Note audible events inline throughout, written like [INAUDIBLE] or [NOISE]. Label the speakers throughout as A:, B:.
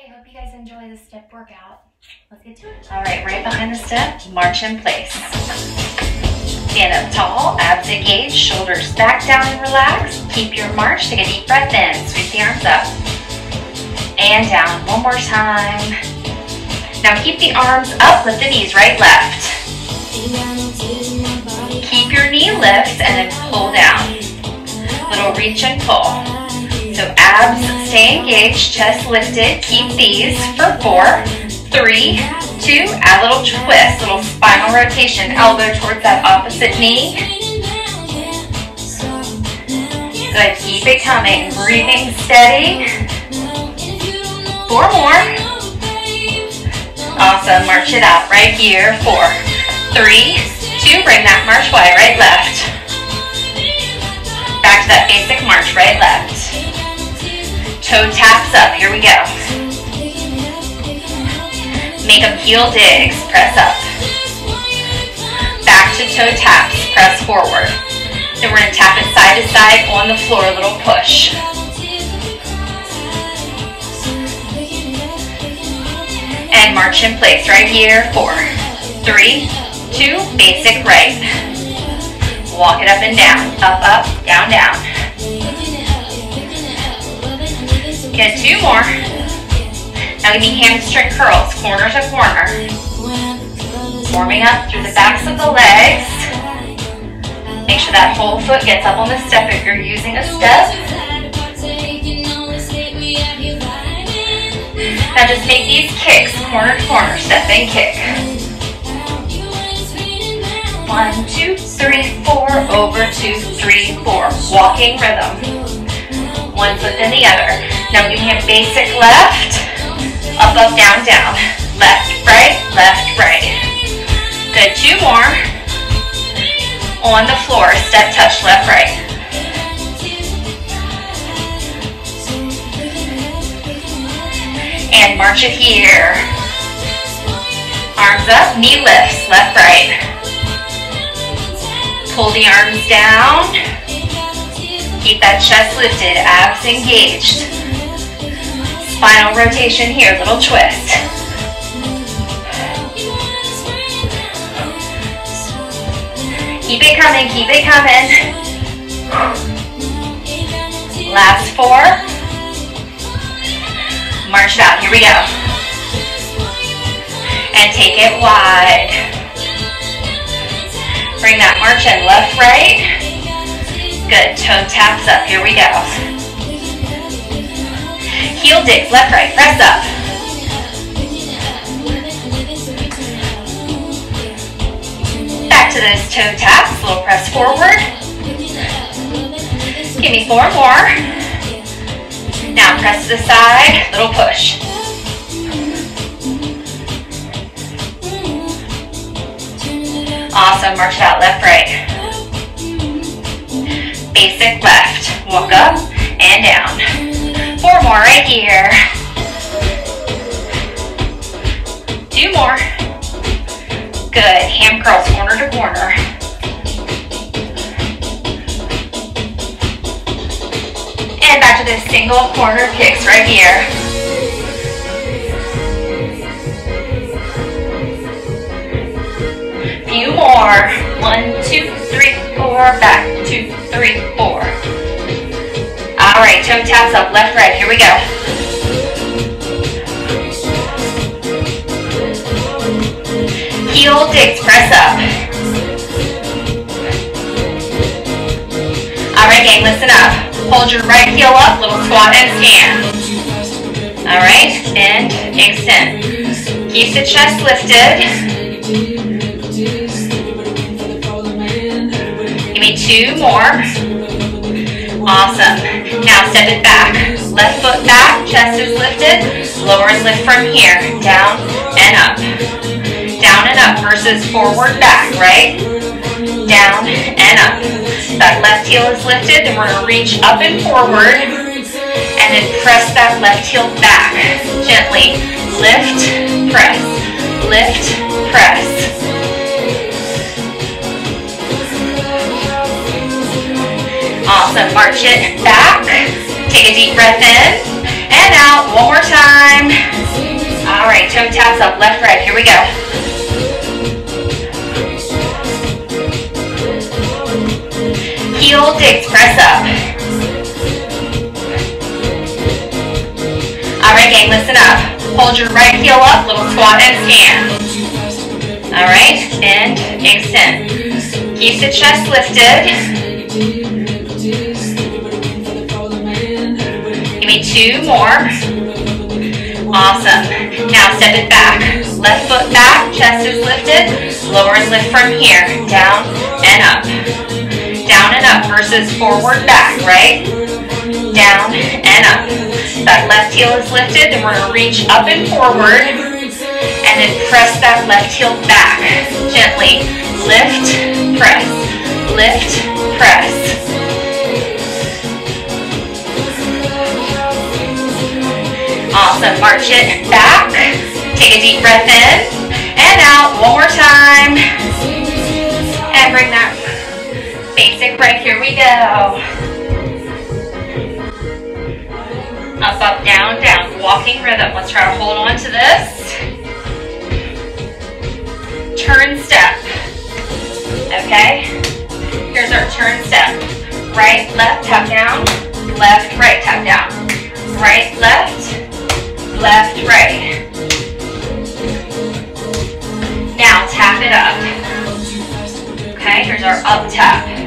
A: Hey, hope you guys enjoy the step workout. Let's get to it.
B: All right, right behind the step, march in place. Stand up tall, abs engaged, shoulders back down and relax. Keep your march, take a deep breath in, sweep the arms up. And down, one more time. Now keep the arms up, lift the knees, right, left. Keep your knee lifts and then pull down. Little reach and pull. So abs stay engaged, chest lifted. Keep these for four, three, two, add a little twist, little spinal rotation, elbow towards that opposite knee. Good, keep it coming. Breathing steady. Four more. Awesome, march it out right here. Four, three, two, bring that march wide, right, left. Back to that basic march, right, left. Toe taps up, here we go. Make them heel digs, press up. Back to toe taps, press forward. Then we're gonna tap it side to side on the floor, a little push. And march in place right here, four, three, two, basic right. Walk it up and down, up, up, down, down. Get two more. Now give me hamstring curls, corner to corner. Warming up through the backs of the legs. Make sure that whole foot gets up on the step if you're using a step. Now just make these kicks, corner to corner, step and kick. One, two, three, four, over two, three, four. Walking rhythm. One foot then the other. Now we have basic left, up, up, down, down. Left, right, left, right. Good, two more. On the floor, step, touch, left, right. And march it here. Arms up, knee lifts, left, right. Pull the arms down. Keep that chest lifted, abs engaged. Spinal rotation here, little twist. Keep it coming, keep it coming. Last four. March it out, here we go. And take it wide. Bring that march in, left, right. Good, toe taps up, here we go. Heel digs, left, right, press up. Back to those toe taps, little press forward. Give me four more. Now press to the side, little push. Awesome, march out, left, right. Basic left, walk up and down. Four more right here. Two more. Good, ham curls corner to corner. And back to this single corner kicks right here. Few more. One, two, three, four. Back. Two, three, four. All right, toe taps up, left, right. Here we go. Heel digs, press up. All right, gang, listen up. Hold your right heel up, little squat and stand. All right, bend, extend. Keep the chest lifted. Give me two more. Awesome. Now step it back. Left foot back, chest is lifted. Lower and lift from here. Down and up. Down and up versus forward back, right? Down and up. That left heel is lifted, then we're gonna reach up and forward and then press that left heel back. Gently lift, press, lift, press. March it back. Take a deep breath in and out one more time. right, toe taps up, left, right. Here we go. Heel digs, press up. All right, gang, listen up. Hold your right heel up, little squat and stand. All right, and extend. Keep the chest lifted. Two more. Awesome. Now step it back. Left foot back, chest is lifted. Lower and lift from here. Down and up down and up versus forward back, right? Down and up. That left heel is lifted, then we're to reach up and forward, and then press that left heel back. Gently lift, press, lift, press. Awesome, march it back. Take a deep breath in and out. One more time. And bring that basic break. Here we go. Up, up, down, down. Walking rhythm. Let's try to hold on to this. Turn step. Okay? Here's our turn step. Right, left, tap down. Left, right, tap down. Right, left, left, right. Now tap it up. Okay, here's our up tap.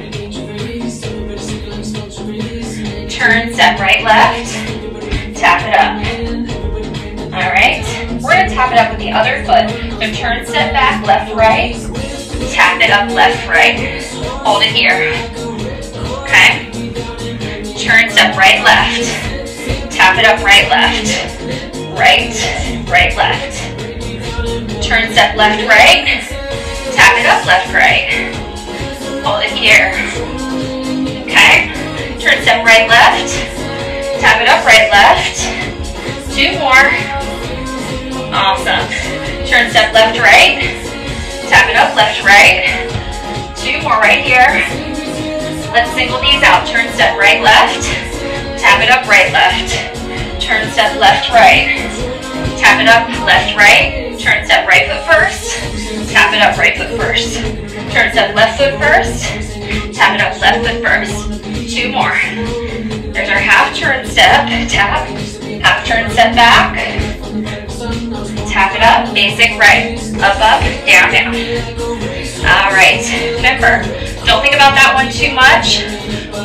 B: turn, step right, left, tap it up. All right, we're gonna tap it up with the other foot. So turn, step back, left, right, tap it up, left, right. Hold it here. Okay. Turn, step right, left, tap it up, right, left, right, right, left. Turn, step left, right, tap it up, left, right. Hold it here. Okay. Turn step right, left. Tap it up, right, left. Two more. Awesome. Turn step left, right. Tap it up, left, right. Two more right here. Let's single these out. Turn step right, left. Tap it up, right, left. Turn step left, right. Tap it up, left, right. Turn step right foot first. Tap it up, right foot first. Turn step left foot first. Tap it up, left foot first. Two more. There's our half turn step, tap, half turn step back, tap it up, basic right, up, up, down, down. All right, remember, don't think about that one too much.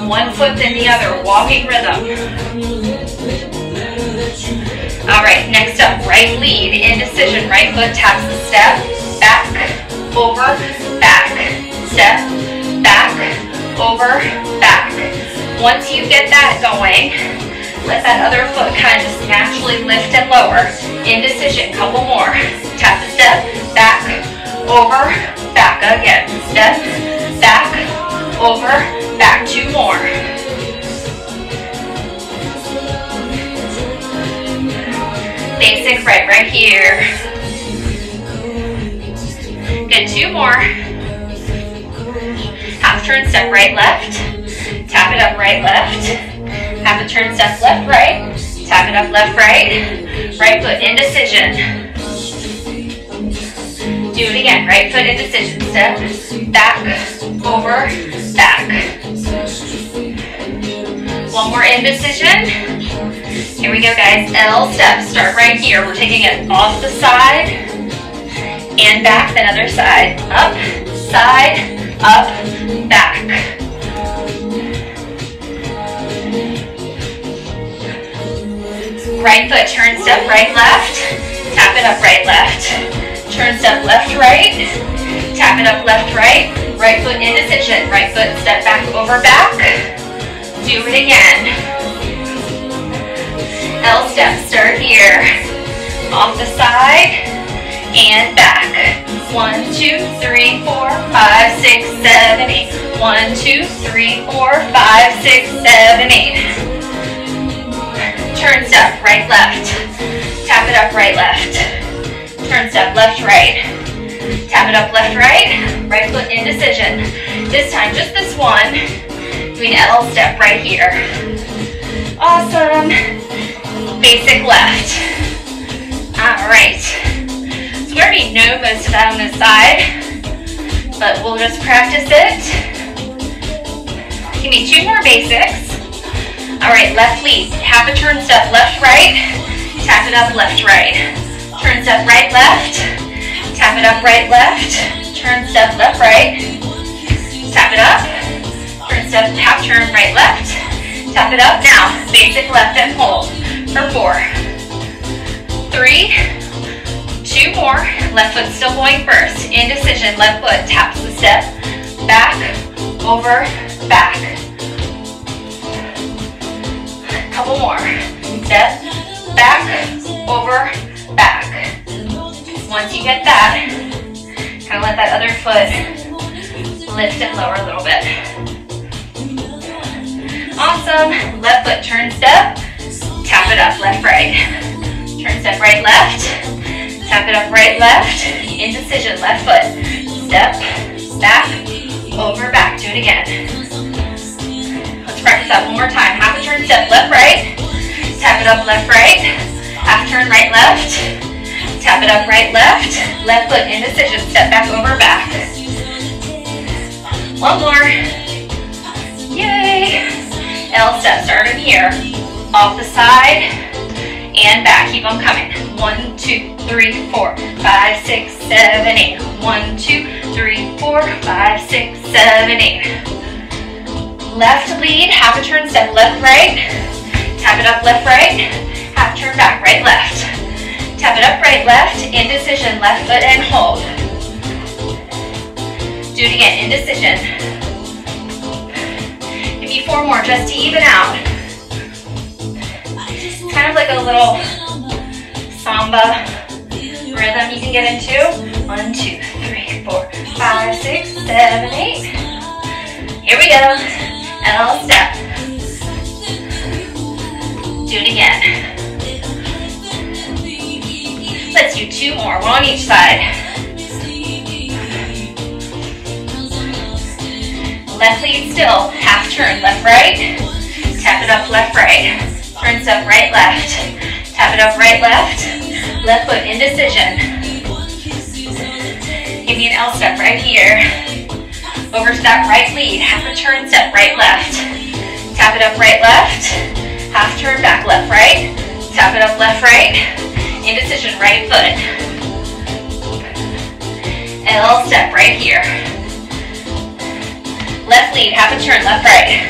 B: One foot then the other, walking rhythm. All right, next up, right lead, indecision, right foot taps the step, back, over, back, step, back, over, back. Once you get that going, let that other foot kind of just naturally lift and lower. Indecision, couple more. Tap the step, back, over, back again. Step, back, over, back. Two more. Basic right, right here. Good, two more half turn step right, left, tap it up right, left, half a turn step left, right, tap it up left, right, right foot indecision. Do it again, right foot indecision, step, back, over, back. One more indecision. Here we go guys, L step, start right here. We're taking it off the side and back, then other side. Up, side, up, back. Right foot, turn step right, left. Tap it up, right, left. Turn step left, right. Tap it up, left, right. Right foot indecision. Right foot, step back, over, back. Do it again. L step, start here. Off the side and back. One, two, three, four, five, six, seven, eight. One, two, three, four, five, six, seven, eight. Turn step, right, left. Tap it up, right, left. Turn step, left, right. Tap it up, left, right. Right foot indecision. This time, just this one. Doing L step right here. Awesome. Basic left. All right. so we already know most of that on this side, but we'll just practice it. Give me two more basics. All right, left lead, half a turn step, left, right, tap it up, left, right. Turn step, right, left, tap it up, right, left, turn step, left, right, tap it up, turn step, half turn, right, left, tap it up. Now, basic left and hold for four, three, two more, left foot still going first, indecision, left foot taps the step, back, over, back, Couple more. Step, back, over, back. Once you get that, kind of let that other foot lift and lower a little bit. Awesome. Left foot turn step, tap it up, left, right. Turn step, right, left. Tap it up, right, left. Indecision, left foot. Step, back, over, back. Do it again Let's practice that one more time. Half a turn, step left, right. Tap it up, left, right. Half turn, right, left. Tap it up, right, left. Left foot indecision. Step back, over, back. One more. Yay. L step, starting here. Off the side and back. Keep on coming. One, two, three, four, five, six, seven, eight. One, two, three, four, five, six, seven, eight. Left lead, half a turn, step left, right. Tap it up, left, right. Half turn back, right, left. Tap it up, right, left. Indecision, left foot and hold. Do it again, indecision. Give me four more just to even out. Kind of like a little samba rhythm you can get into. One, two, three, four, five, six, seven, eight. Here we go. L step. Do it again. Let's do two more, one on each side. Left lead still, half turn, left, right. Tap it up, left, right. Turn step, right, left. Tap it up, right, left. Left foot, indecision. Give me an L step right here. Over to that right lead, half a turn, step right, left. Tap it up, right, left. Half turn, back, left, right. Tap it up, left, right. Indecision, right foot. L step right here. Left lead, half a turn, left, right.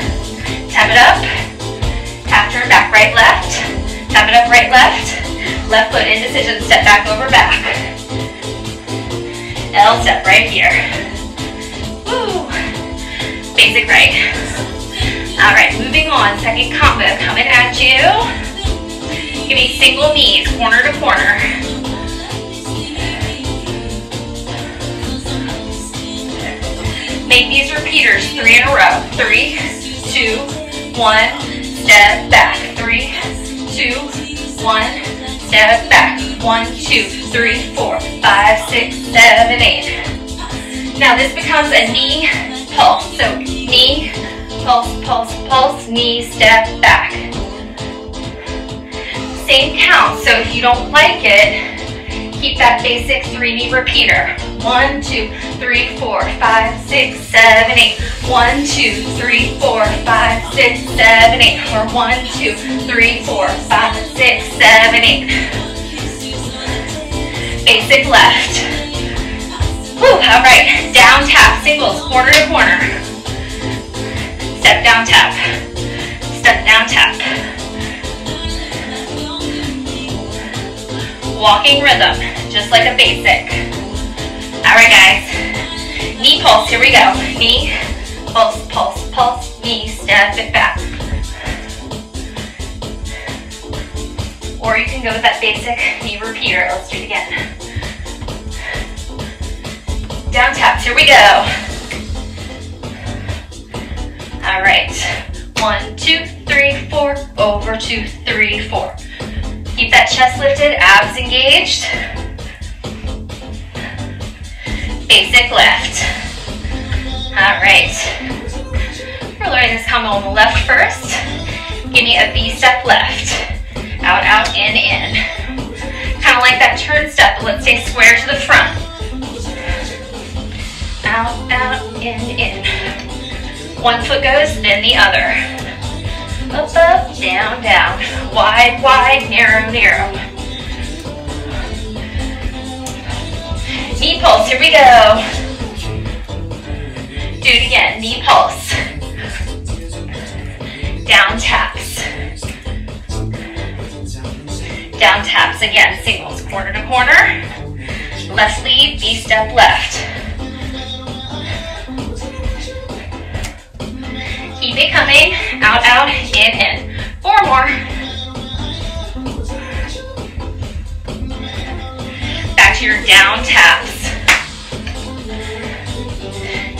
B: Tap it up. Half turn, back, right, left. Tap it up, right, left. Left foot, indecision, step back, over, back. L step right here. Woo. Basic right. All right, moving on. Second combo coming at you. Give me single knees, corner to corner. Make these repeaters three in a row. Three, two, one, step back. Three, two, one, step back. One, two, three, four, five, six, seven, eight. Now this becomes a knee pulse. So knee, pulse, pulse, pulse, knee, step back. Same count, so if you don't like it, keep that basic three knee repeater. One, two, three, four, five, six, seven, eight. One, two, three, four, five, six, seven, eight. Or one, two, three, four, five, six, seven, eight. Basic left. Whew, all right, down tap, singles, corner to corner. Step down tap, step down tap. Walking rhythm, just like a basic. All right, guys, knee pulse, here we go. Knee, pulse, pulse, pulse, knee, step it back. Or you can go with that basic knee repeater. Let's do it again. Down taps, here we go. All right, one, two, three, four, over two, three, four. Keep that chest lifted, abs engaged. Basic lift. All right. We're learning this combo on the left first. Give me a V-step left. Out, out, in, in. Kind of like that turn step, but let's stay square to the front. out, out, in, in. One foot goes, then the other. Up, up, down, down. Wide, wide, narrow, narrow. Knee pulse, here we go. Do it again, knee pulse. Down taps. Down taps again, singles, corner to corner. Left lead, V-step left. Keep it coming, out, out, in, in. Four more. To your down taps.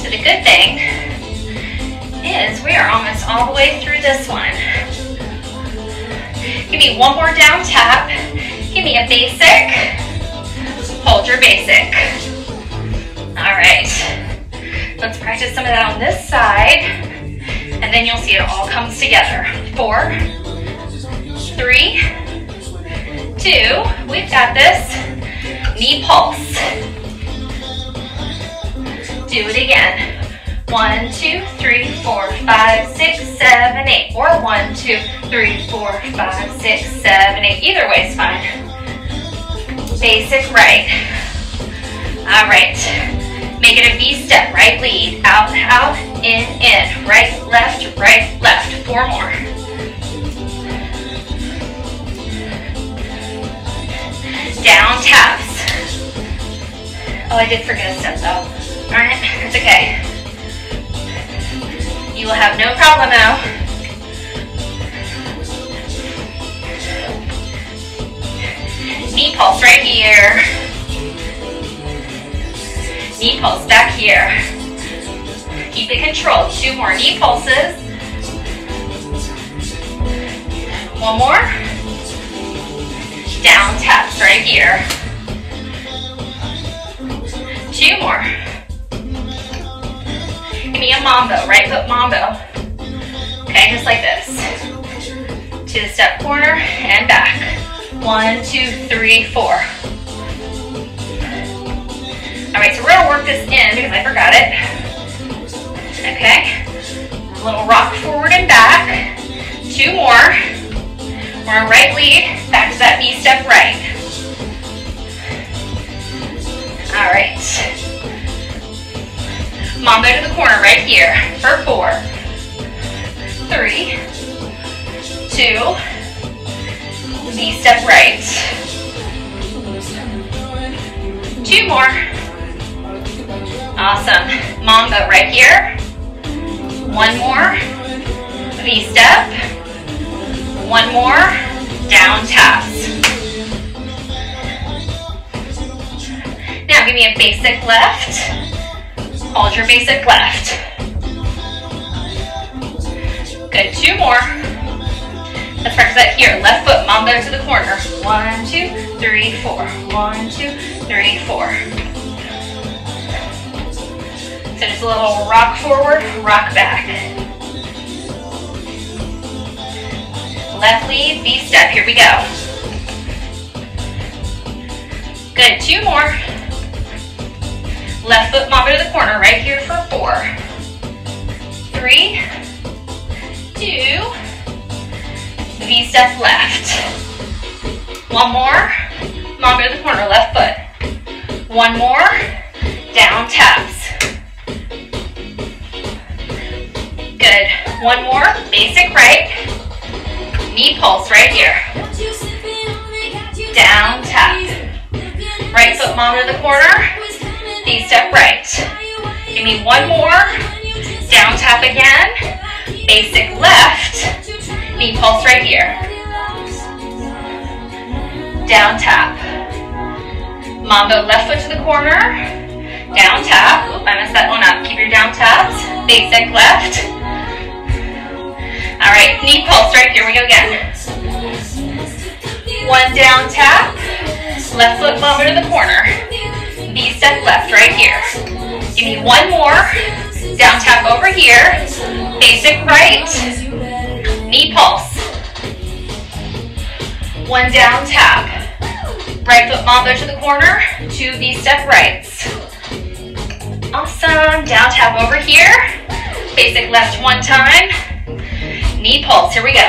B: So the good thing is we are almost all the way through this one. Give me one more down tap. Give me a basic. Hold your basic. All right. Let's practice some of that on this side. And then you'll see it all comes together. Four, three, two, we've got this. Knee pulse. Do it again. One, two, three, four, five, six, seven, eight. Or one, two, three, four, five, six, seven, eight. Either way is fine. Basic right. All right. Make it a V step. Right lead. Out, out, in, in. Right, left, right, left. Four more. Down taps. Oh, I did forget a step though. All right, [LAUGHS] it's okay. You will have no problem now. Knee pulse right here. Knee pulse back here. Keep it controlled. Two more knee pulses. One more. Down taps right here. Two more. Give me a mambo, right foot mambo. Okay, just like this. To the step corner and back. One, two, three, four. All right, so we're gonna work this in because I forgot it. Okay, a little rock forward and back. Two more. We're on right lead, back to that V step right. All right. Mambo to the corner right here for four, three, two, V step right. Two more. Awesome. Mambo right here. One more. V step. One more. Down taps. Now give me a basic left. Hold your basic left. Good, two more. Let's practice that here. Left foot, mambo to the corner. One, two, three, four. One, two, three, four. So just a little rock forward, rock back. Left lead, V step. Here we go. Good, two more. Left foot mambo to the corner right here for four. Three, two, V step left. One more, mambo to the corner, left foot. One more, down taps. Good. One more, basic right. Knee pulse right here. Down tap. Right foot to the corner. V step right. Give me one more. Down tap again. Basic left. Knee pulse right here. Down tap. Mambo left foot to the corner. Down tap. Oop, I messed that one up. Keep your down taps. Basic left. All right, knee pulse right here. We go again. One down tap. Left foot mambo to the corner. V step left right here. Give me one more. Down tap over here. Basic right. Knee pulse. One down tap. Right foot mom mambo to the corner. Two V step rights. Awesome. Down tap over here. Basic left one time. Knee pulse. Here we go.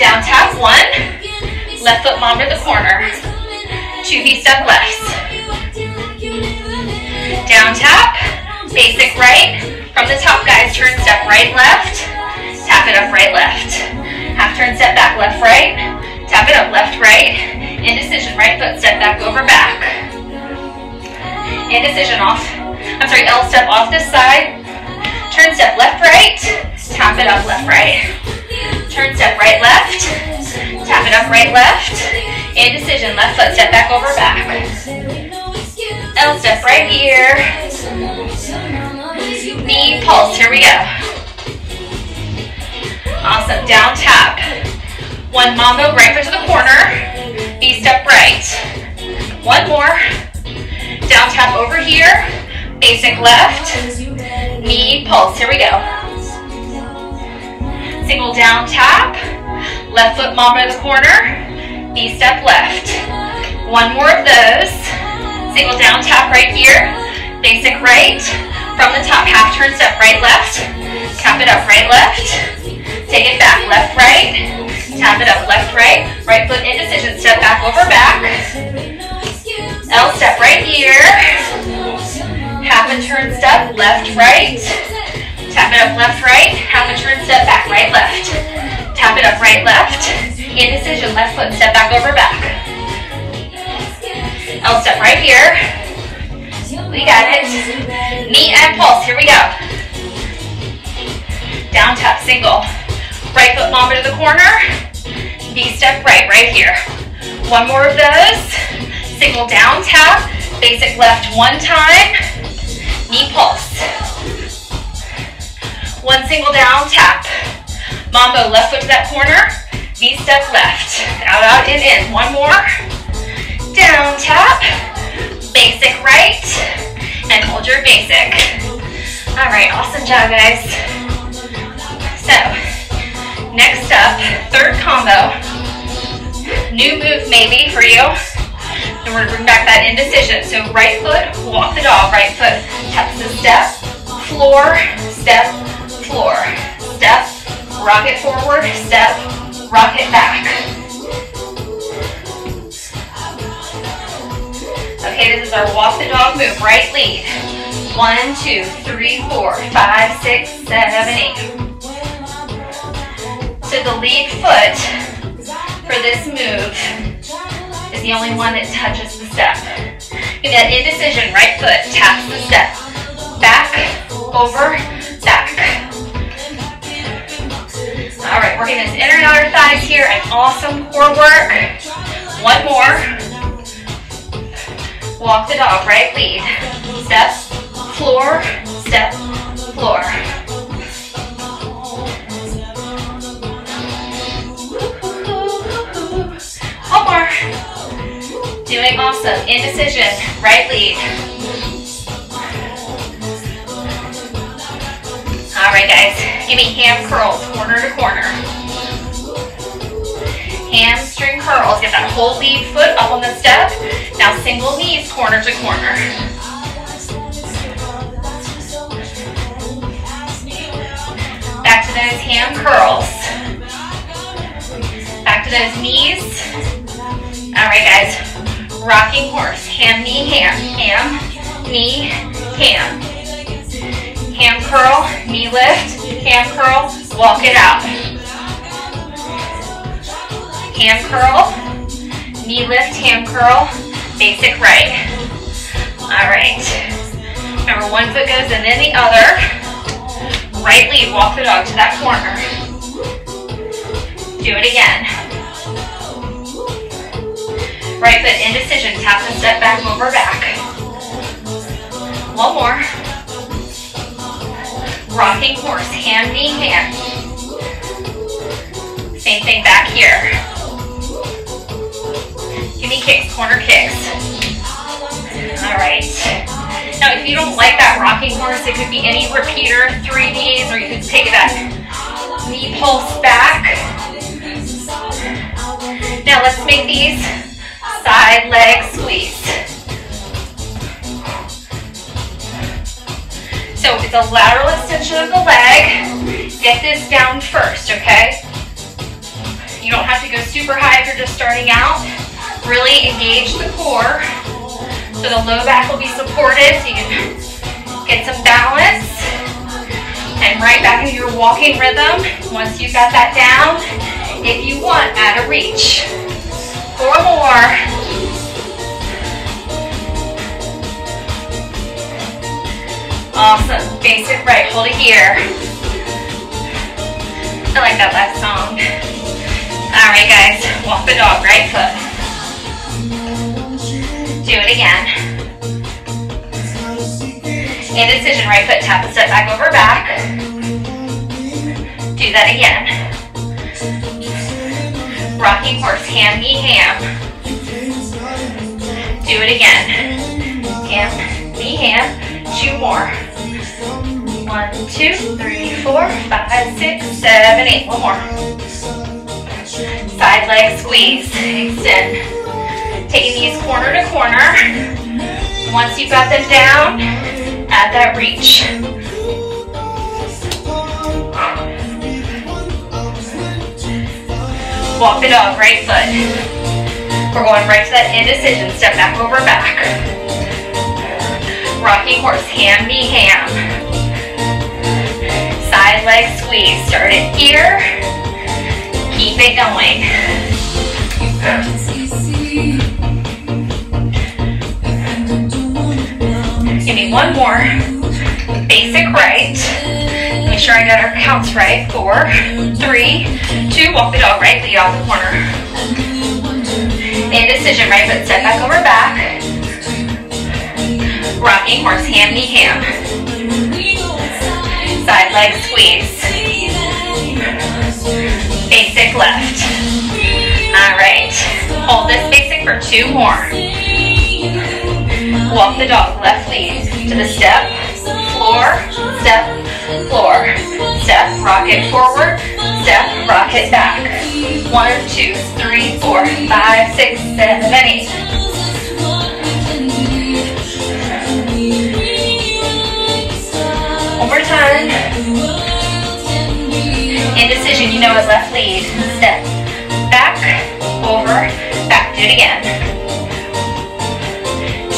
B: Down tap one. Left foot mom to the corner. Two V-step lefts. Down tap. Basic right. From the top, guys, turn step right, left. Tap it up, right, left. Half turn, step back, left, right. Tap it up, left, right. Indecision, right foot, step back, over, back. Indecision off. I'm sorry, L step off this side. Turn step left, right. Tap it up, left, right. Turn step right, left. Tap it up, right, left. Indecision, left foot, step back, over, back. L step right here. Knee pulse, here we go. Awesome, down tap. One mambo, right foot to the corner. V step right. One more. Down tap over here. Basic left. Knee pulse, here we go. Single down tap. Left foot mambo to the corner. V step left. One more of those. Single down tap right here. Basic right. From the top, half turn step right, left. Tap it up, right, left. Take it back, left, right. Tap it up, left, right. Right foot indecision, step back over back. L step right here. Half a turn step, left, right. Tap it up, left, right. Half a turn step back, right, left. Tap it up, right, left. Indecision, left foot, step back over back. L step right here. We got it. Knee and pulse. Here we go. Down tap single. Right foot mambo to the corner. V step right, right here. One more of those. Single down tap. Basic left one time. Knee pulse. One single down tap. Mambo left foot to that corner. V step left. Out, out, in, in. One more. Down tap. Basic right. And hold your basic. All right, awesome job, guys. So, next up, third combo. New move maybe for you. And we're gonna bring back that indecision. So right foot, walk the dog. Right foot taps the step, floor, step, floor, step, rock it forward, step, rock it back. Okay, this is our walk the dog move. Right lead. One, two, three, four, five, six, seven, eight. So the lead foot for this move is the only one that touches the step. Get that indecision, right foot taps the step. Back, over, back. All right, working this inner and outer thighs here, and awesome core work. One more. Walk the dog, right lead. Step, floor, step, floor. One more. Doing awesome. Indecision, right lead. All right, guys. Give me ham curls, corner to corner. Hamstring curls. Get that whole lead foot up on the step. Now single knees, corner to corner. Back to those ham curls. Back to those knees. All right, guys. Rocking horse. Ham, knee, ham. Ham, knee, ham. Ham curl, knee lift, ham curl, walk it out. Ham curl, knee lift, ham curl, basic right. All right. Remember, one foot goes and then the other. Right lead, walk the dog to that corner. Do it again. Right foot indecision, tap and step back, over back. One more. Rocking horse, ham, knee, ham. Same thing back here. Give me kicks, corner kicks. All right. Now, if you don't like that rocking horse, it could be any repeater, three knees, or you could take that knee pulse back. Now, let's make these side leg squeeze. It's a lateral extension of the leg. Get this down first, okay? You don't have to go super high if you're just starting out. Really engage the core. So the low back will be supported so you can get some balance. And right back into your walking rhythm. Once you've got that down, if you want, add a reach. Four more. Awesome. Basic right. Hold it here. I like that last song. All right, guys. Walk the dog. Right foot. Do it again. Indecision, right foot tap and step back over back. Do that again. Rocking horse, ham, knee, ham. Do it again. Ham, knee, ham. Two more. One, two, three, four, five, six, seven, eight. One more. Side leg squeeze. Extend. Taking these corner to corner. Once you've got them down, Add that reach. Walk the dog, right foot. We're going right to that indecision. Step back over back. Rocking horse, ham, knee, ham. Side leg squeeze. Start it here. Keep it going. Give me one more. Basic right. Make sure I got our counts right. Four, three, two. Walk the dog right, lead off the corner. Indecision, right foot step back over back. Rocking horse, ham, knee, ham. Side leg squeeze. Basic left. All right. Hold this basic for two more. Walk the dog, left lead to the step, floor, step, floor, step, rocket forward, step, rocket back. One, two, three, four, five, six, seven, eight. More. Indecision, you know it, left lead, step, back, over, back. Do it again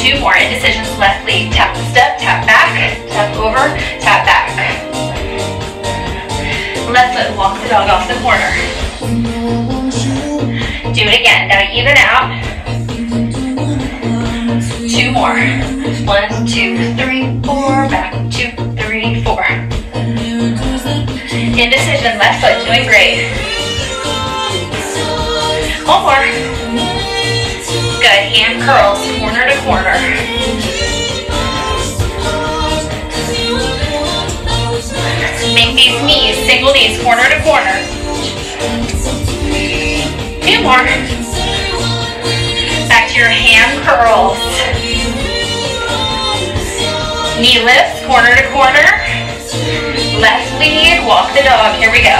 B: two more indecisions left lead. Tap the step, tap back, tap over, tap back. Left foot, walk the dog off the corner. Do it again. Now even out. Two more. One, two, three, four. Back, two, four. Indecision, left foot, doing great. One more. Good, ham curls, corner to corner. Make these knees, single knees, corner to corner. Two more. Back to your ham curls. Knee lifts, corner to corner. Left lead, walk the dog. Here we go.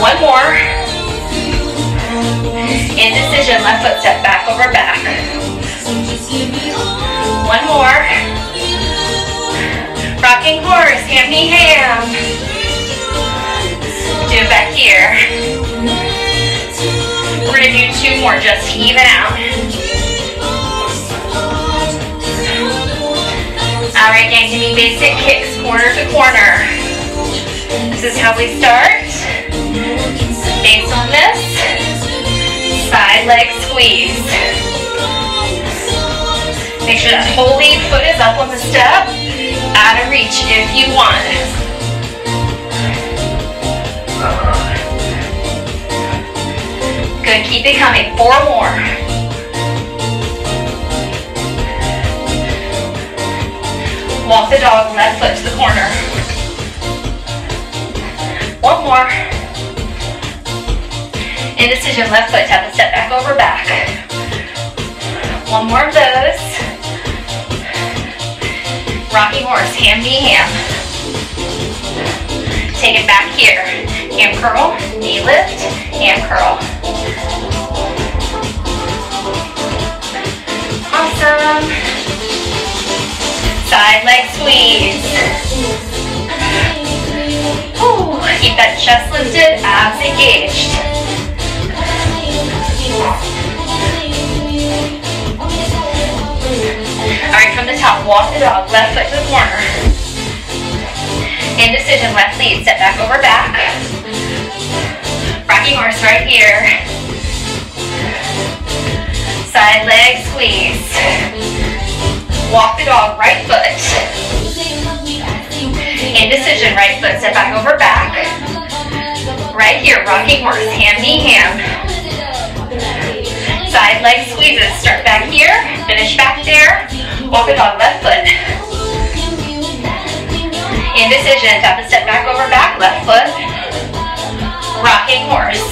B: One more. Indecision, left foot step back over back. One more. Rocking horse, ham knee ham. Do it back here. We're gonna do two more just even out. All right, gang, give me basic kicks, corner to corner. This is how we start. Based on this, side leg squeeze. Make sure that whole lead foot is up on the step. Add a reach if you want. Good, keep it coming. Four more. Walk the dog, left foot to the corner. One more. Indecision, left foot, tap and step back over back. One more of those. Rocking horse, ham, knee, ham. Take it back here. Ham curl, knee lift, ham curl. Awesome. Side leg squeeze. Ooh, keep that chest lifted, abs engaged. All right, from the top, walk the dog, left foot to the corner. Indecision, left lead, step back over back. Rocking horse right here. Side leg squeeze. Walk the dog, right foot. Indecision, right foot, step back over back. Right here, rocking horse, hand knee hand. Side leg squeezes, start back here, finish back there. Walk the dog, left foot. Indecision, tap the step back over back, left foot. Rocking horse.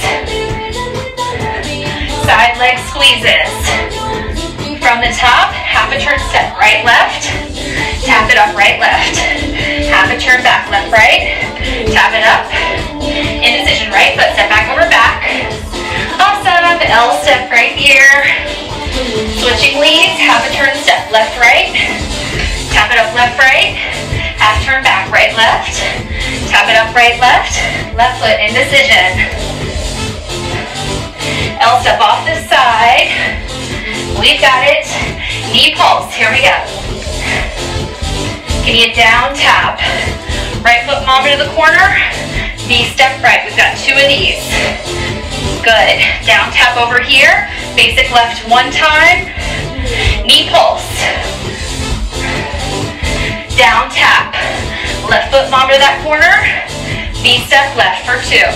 B: Side leg squeezes. From the top, half a turn step, right, left. Tap it up, right, left. Half a turn back, left, right. Tap it up. in Indecision, right foot, step back over back. Awesome, L step right here. Switching leads, half a turn step, left, right. Tap it up, left, right. Half turn back, right, left. Tap it up, right, left. Left foot, indecision. L step off the side. We've got it. Knee pulse, here we go. Give me a down tap. Right foot mambo into the corner. Knee step right, we've got two of these. Good. Down tap over here. Basic left one time. Knee pulse. Down tap. Left foot mambo to that corner. Knee step left for two.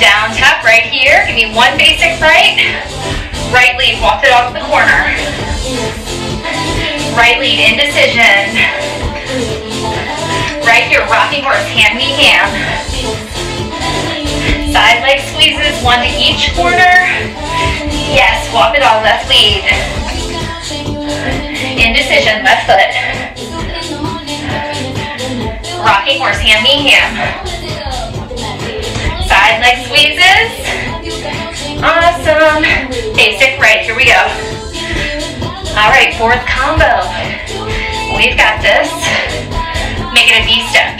B: Down tap right here. Give me one basic right. Right lead, walk it off the corner. Right lead, indecision. Right here, rocking horse, hand me hand. Side leg squeezes, one to each corner. Yes, walk it on left lead. Indecision, left foot. Rocking horse, hand me hand. Side leg squeezes. Basic right, here we go. All right, fourth combo. We've got this. Make it a V-step.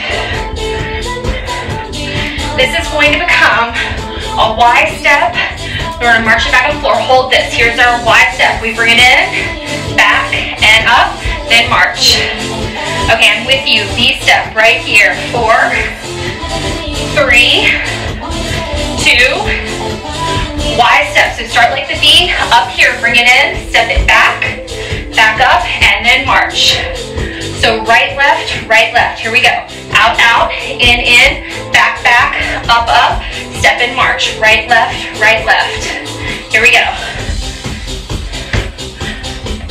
B: This is going to become a Y step. We're gonna march it back and forth. Hold this. Here's our Y step. We bring it in, back, and up, then march. Okay, I'm with you. V-step right here. Four, three, two, Y step. So start like the V, up here, bring it in, step it back, back up, and then march. So right, left, right, left. Here we go. Out, out, in, in, back, back, up, up, step and march. Right, left, right, left. Here we go.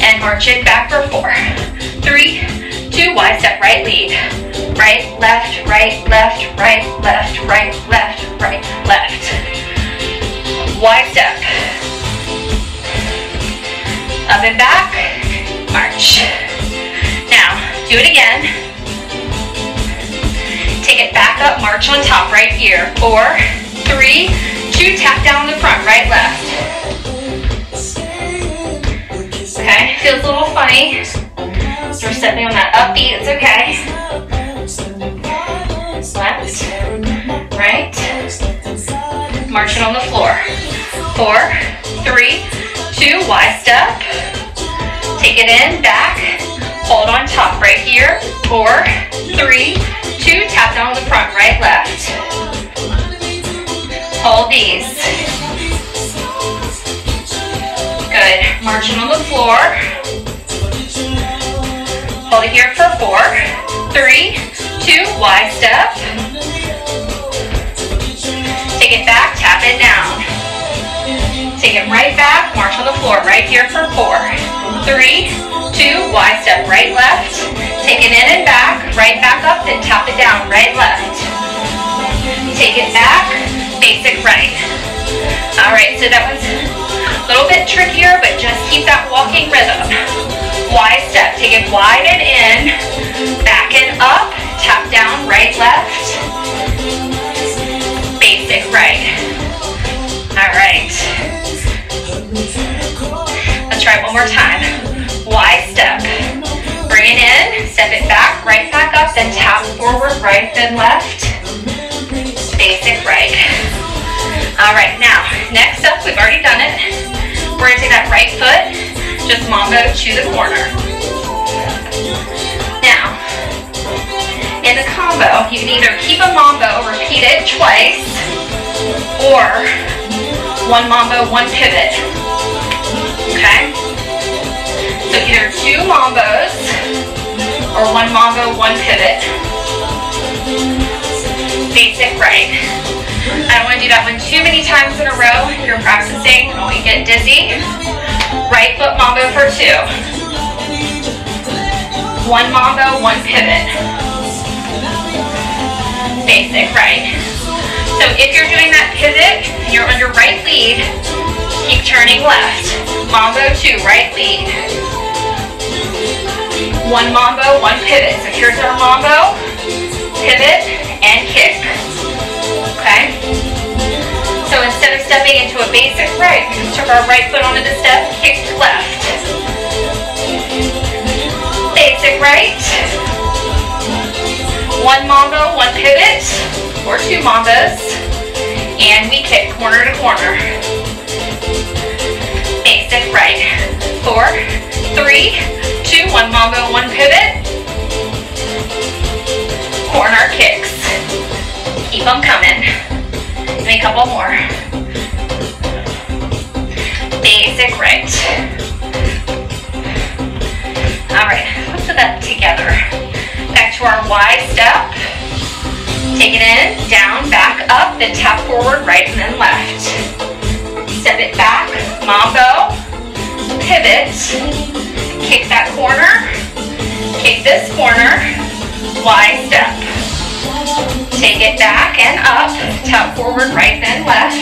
B: And march it back for four, three, two, Y step, right lead. Right, left, right, left, right, left, right, left, right, left. Y step. Up and back, march. Now, do it again. Take it back up, march on top right here. Four, three, two, tap down the front, right, left. Okay, feels a little funny. We're stepping on that upbeat, it's okay. Left, right, marching on the floor. Four, three, two, Y step. Take it in, back, hold on top right here. Four, three, two, tap down on the front, right, left. Hold these. Good. Marching on the floor. Hold it here for four, three, two, Y step. Take it back, tap it down. Take it right back, march on the floor, right here for four, three, two, Y step, right, left. Take it in and back, right back up, then tap it down, right, left. Take it back, basic right. All right, so that was a little bit trickier, but just keep that walking rhythm. Y step, take it wide and in, back and up, tap down, right, left. Right. All right. Let's try it one more time. Y step. Bring it in, step it back, right back up, then tap forward, right, then left. Basic right. All right, now, next up, we've already done it. We're gonna take that right foot, just mambo to the corner. Now, in the combo, you can either keep a mambo, repeat it twice, or one mambo, one pivot. Okay? So either two mambos or one mambo, one pivot. Basic right. I don't want to do that one too many times in a row. If You're practicing, don't you get dizzy. Right foot mambo for two. One mambo, one pivot. Basic right. So if you're doing that pivot and you're under right lead, keep turning left. Mambo two, right lead. One mambo, one pivot. So here's our mambo, pivot, and kick. Okay? So instead of stepping into a basic right, we just took our right foot onto the step, kick left. Basic right. One mambo, one pivot, or two mambos, and we kick corner to corner. Basic right. Four, three, two, one mambo, one pivot. Corner kicks. Keep them coming. And a couple more. Basic right. All right, let's put that together. Back to our Y step. Take it in, down, back up, then tap forward, right, and then left. Step it back, mambo, pivot, kick that corner, kick this corner, Y step. Take it back and up, tap forward, right, then left.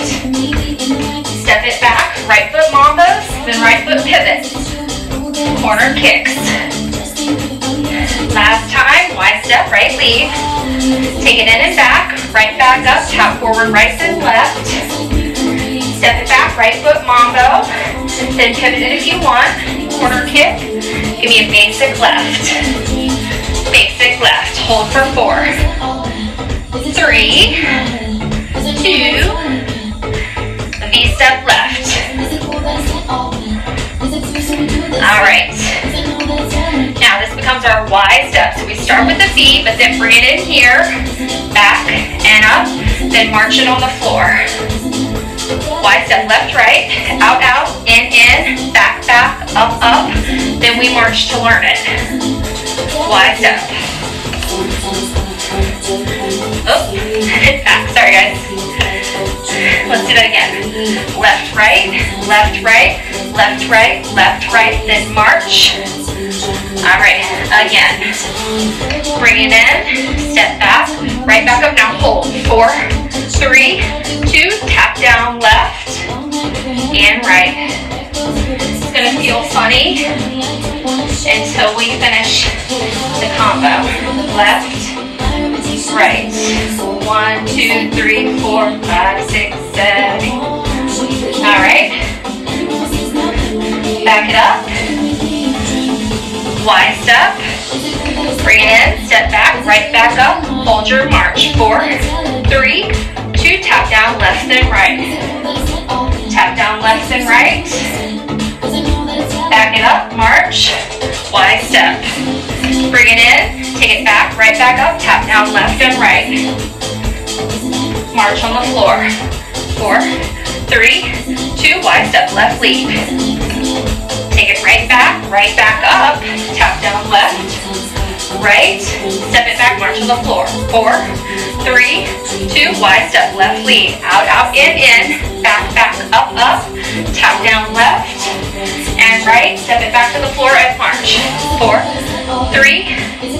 B: Step it back, right foot mambos, then right foot pivots. Corner kicks. Last time, Y step, right lead. Take it in and back, right back up, tap forward, right then left. Step it back, right foot mambo, then pivot it if you want. Corner kick. Give me a basic left. Basic left. Hold for four. Three, two, V step left. All right. Becomes our Y step. So we start with the feet, but then bring it in here, back and up, then march it on the floor. Y step, left, right, out, out, in, in, back, back, up, up. Then we march to learn it. Y step. Oh, it's [LAUGHS] back, sorry guys. Let's do that again. Left, right, left, right, left, right, left, right, then march. All right, again. Bring it in, step back, right back up, now hold. Four, three, two, tap down left and right. It's gonna feel funny until we finish the combo. Left, right. One, two, three, four, five, six, seven. All right. Back it up. Y step. Bring it in, step back, right back up. Hold your march. Four, three, two, tap down left and right. Tap down left and right. Back it up, march. Y step. Bring it in, take it back, right back up, tap down left and right. March on the floor. Four, three, two, Y step, left lead. Take it right back, right back up, tap down left, right, step it back, march on the floor. Four, three, two, Y step, left lead. Out, out, in, in, back, back, up, up, tap down left, and right, step it back to the floor and march. Four, three,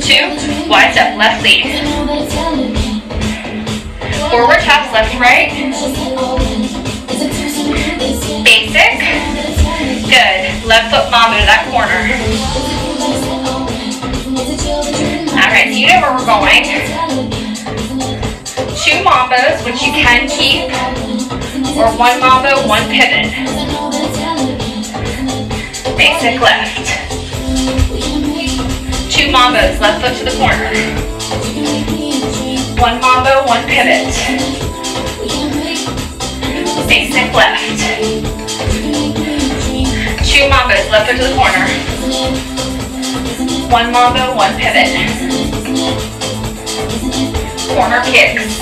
B: two, Y step, left lead. Forward taps, left, right. Good. Left foot mambo to that corner. All right, so you know where we're going. Two mambos, which you can keep, or one mambo, one pivot. Basic left. Two Two mambos, left foot to the corner. One mambo, one pivot. Basic left. Two mambos, left foot to the corner. One mambo, one pivot. Corner kicks.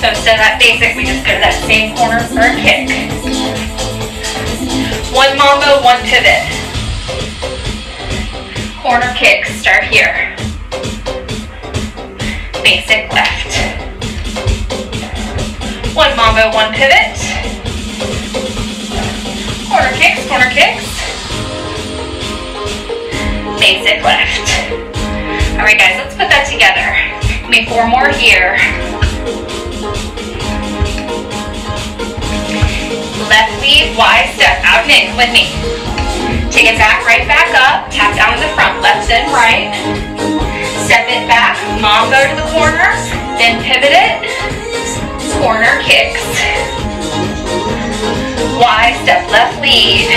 B: So instead of that basic, we just go to that same corner for a kick. One mambo, one pivot. Corner kicks, start here. Basic left. One mambo, one pivot. Corner kicks, corner kicks. Basic lift. All right, guys, let's put that together. Me four more here. Left lead, Y step, out and in with me. Take it back, right back up, tap down to the front, left then right. Step it back, mambo to the corner, then pivot it, corner kicks. Y step, left lead.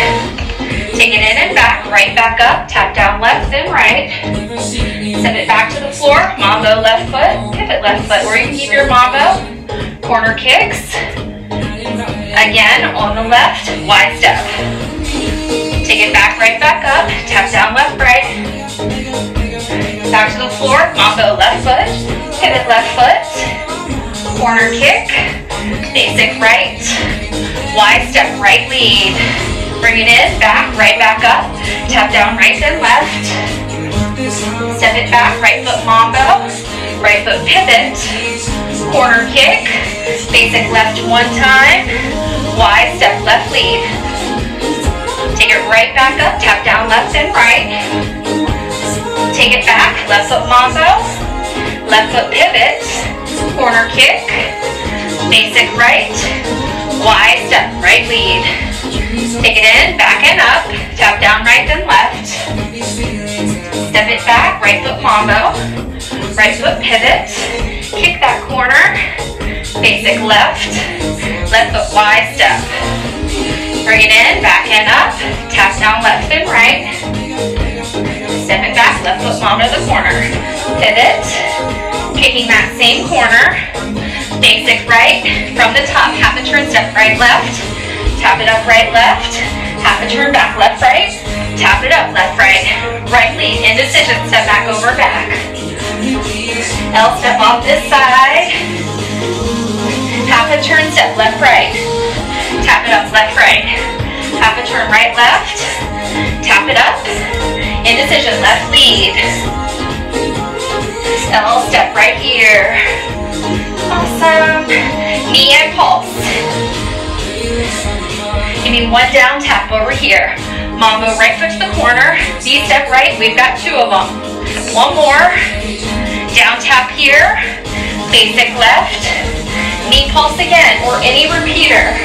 B: Take it in and back, right back up, tap down left, then right. Step it back to the floor, mambo left foot, pivot left foot, or you can keep your mambo. Corner kicks. Again, on the left, Y step. Take it back, right back up, tap down left, right. Back to the floor, mambo left foot, pivot left foot, corner kick, basic right, Y step, right lead. Bring it in, back, right back up, tap down right then left. Step it back, right foot mambo, right foot pivot, corner kick, basic left one time, Y step left lead. Take it right back up, tap down left and right. Take it back, left foot mambo, left foot pivot, corner kick, basic right, Y step, right lead. Take it in, back and up, tap down right then left. Step it back, right foot mambo, right foot pivot, kick that corner, basic left, left foot Y step. Bring it in, back and up, tap down left and right. Step it back, left foot mambo to the corner. Pivot, kicking that same corner, basic right, from the top, half a turn, step right, left, tap it up, right, left, half a turn, back, left, right, tap it up, left, right, right lead, indecision, step back over, back. L step off this side, half a turn, step left, right, tap it up, left, right, half a turn, right, left, tap it up, indecision, left lead, L step right here, awesome, knee and pulse, give me one down tap over here, mambo right foot to the corner, V step right, we've got two of them, one more, down tap here, basic left, knee pulse again, or any repeater.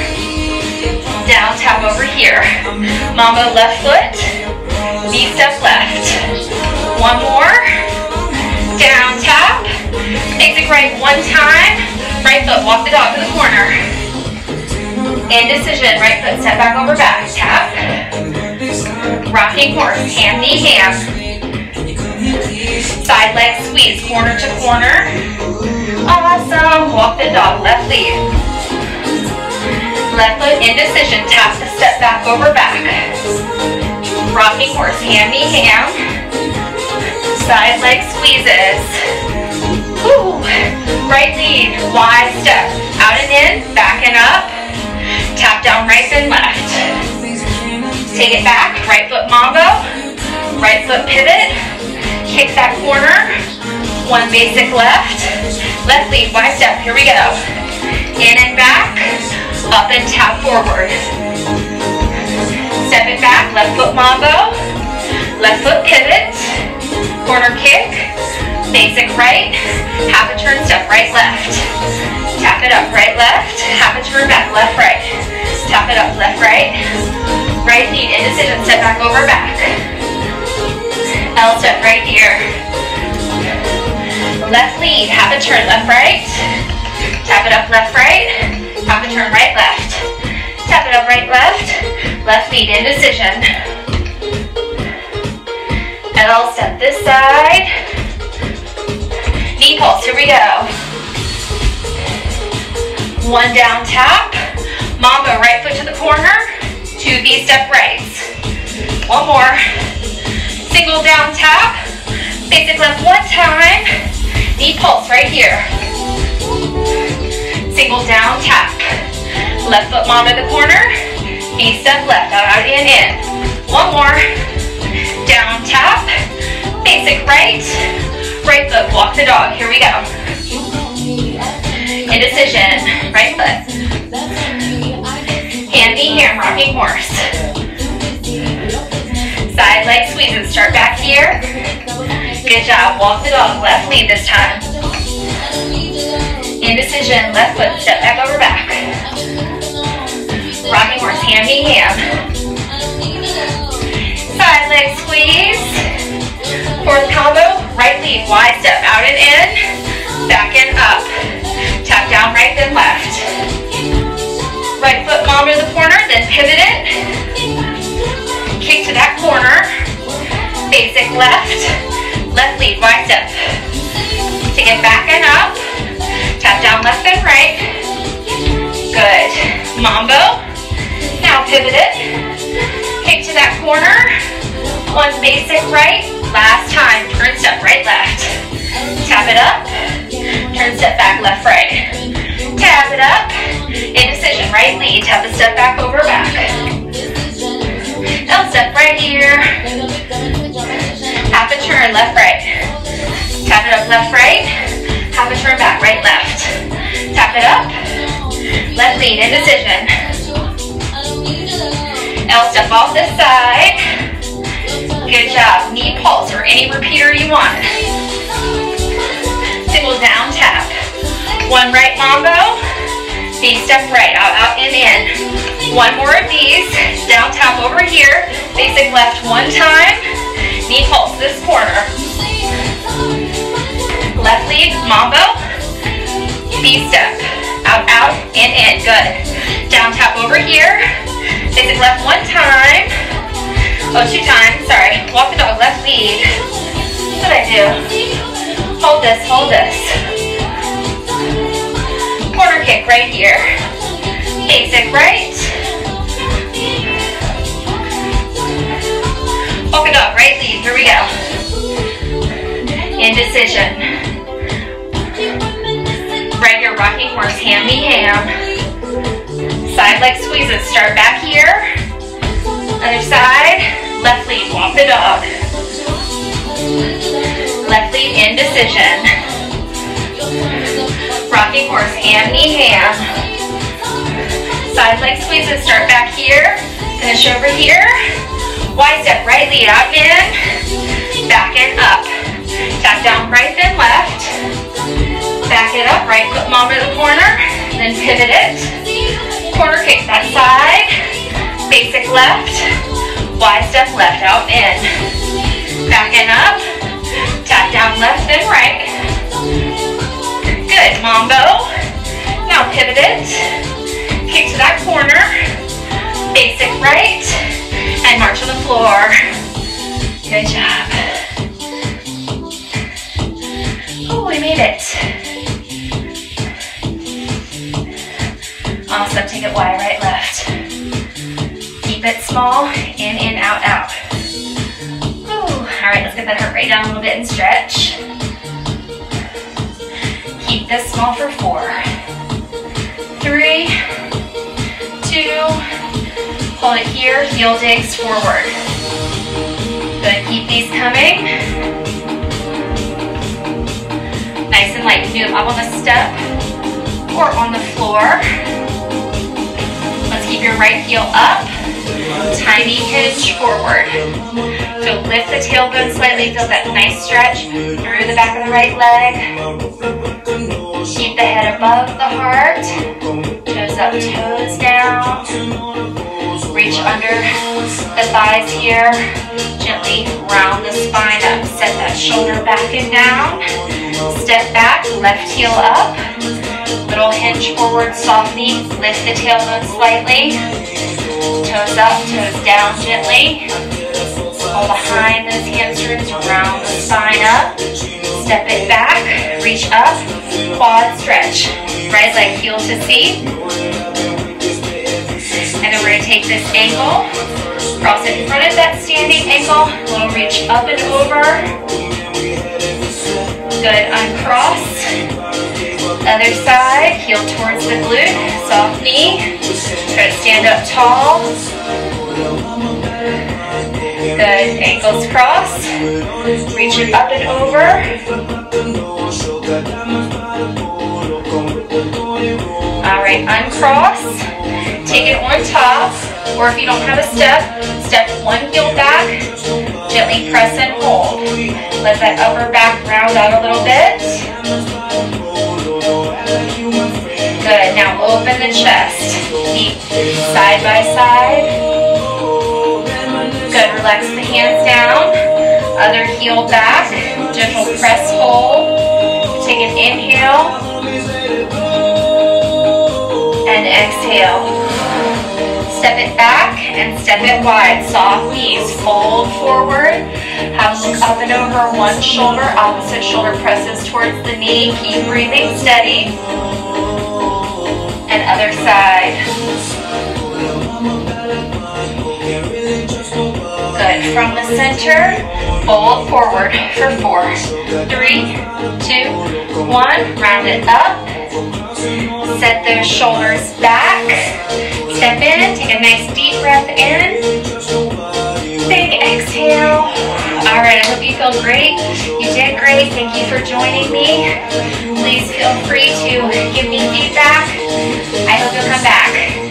B: Down tap over here. Mambo left foot, V step left. One more. Down tap. Basic right one time. Right foot, walk the dog to the corner. Indecision, right foot, step back over back. Tap. Rocking horse, hand, knee, hand. Side leg squeeze, corner to corner. Awesome. Walk the dog, left lead. Left foot indecision, tap the step back over back. Rocking horse, hand, knee, hand. Side leg squeezes. Woo. Right lead, Y step. Out and in, back and up. Tap down right then left. Take it back, right foot mambo. Right foot pivot. Kick that corner. One basic left. Left lead, Y step. Here we go. In and back. Up and tap forward. Step it back. Left foot mambo. Left foot pivot. Corner kick. Basic right. Half a turn, step right, left. Tap it up, right, left. Half a turn back, left, right. Tap it up, left, right. Right lead, indecision, step back over back. L step right here. Left lead, half a turn, left, right. Tap it up, left, right. Half a turn, right, left. Tap it up, right, left. Left lead, indecision. L step this side. Knee pulse, here we go. One down tap. Mambo, right foot to the corner. Two V-step rights. One more. Single down tap. Basic left one time. Knee pulse right here. Single down tap. Left foot mambo the corner. V-step left, out, out, in, in. One more. Tap. Basic right. Right foot, walk the dog. Here we go. Indecision, right foot. Handy ham, rocking horse. Side leg squeezes, start back here. Good job, walk the dog, left lead this time. Indecision, left foot, step back over back. Rocking horse, handy ham. Leg squeeze. Fourth combo, right lead, Y step, out and in, back and up. Tap down right, then left. Right foot mambo to the corner, then pivot it. Kick to that corner. Basic left. Left lead, Y step. Take it back and up. Tap down left and right. Good. Mambo. Now pivot it. Kick to that corner. One basic right. Last time. Turn step right, left. Tap it up. Turn step back, left, right. Tap it up. Indecision, right lead. Tap the step back over back. L step right here. Half a turn, left, right. Tap it up, left, right. Half a turn back, right, left. Tap it up. Left lead, indecision. L step off this side. Good job. Knee pulse or any repeater you want. Single down tap. One right mambo. V step right, out, out, and in. One more of these. Down tap over here. Basic left one time. Knee pulse this corner. Left lead, mambo. V step. Out, out, and in. Good. Down tap over here. Basic left one time. Oh, two times. Sorry. Walk the dog, left lead. What did I do? Hold this, hold this corner kick right here. Basic right. Polka dot, right lead, here we go. Indecision. Right here, rocking horse, hand me ham. Side leg squeezes, start back here. Other side, left lead, walk the dog. Left lead, indecision. Rocking horse, hand, knee, hand. Side leg squeezes, start back here. Finish over here. Y step, right lead out in. Back and up. Tap down right then left. Back it up, right foot mambo to the corner. Then pivot it. Corner kick that side. Basic left. Y step left out in. Back and up. Tap down left and right. Good, Mambo. Now pivot it. Kick to that corner. Basic right. And march on the floor. Good job. Oh, we made it. Awesome. Take it wide, right, left. Keep it small. In, in, out, out. Ooh. All right, let's get that heart rate down a little bit and stretch. Keep this small for four. Three, two, hold it here, heel digs forward. Good, keep these coming. Nice and light, you can do up on the step or on the floor. Let's keep your right heel up. Tiny hinge forward. So lift the tailbone slightly, feel that nice stretch through the back of the right leg. Keep the head above the heart. Toes up, toes down. Reach under the thighs here. Gently round the spine up. Set that shoulder back and down. Step back, left heel up. Little hinge forward, softly. Lift the tailbone slightly. Toes up, toes down gently. Pull behind those hamstrings, round the spine up. Step it back, reach up, quad stretch. Right leg heel to seat. And then we're gonna take this ankle, cross it in front of that standing ankle, little reach up and over. Good, uncross. Other side, heel towards the glute, soft knee. Try to stand up tall. Good, ankles cross. Reach it up and over. All right, uncross. Take it on top, or if you don't have a step, step one heel back, gently press and hold. Let that upper back round out a little bit. Good, now open the chest. Feet side by side. Good, relax the hands down. Other heel back. Gentle press hold. Take an inhale. And exhale. Step it back and step it wide. Soft knees. Fold forward. Look up and over one shoulder. Opposite shoulder presses towards the knee. Keep breathing steady. And other side. Good. From the center, fold forward for four, three, two, one. Round it up. Set those shoulders back. Step in. Take a nice deep breath in. Big exhale. All right, I hope you feel great. You did great. Thank you for joining me. Please feel free to give me feedback. I hope you'll come back.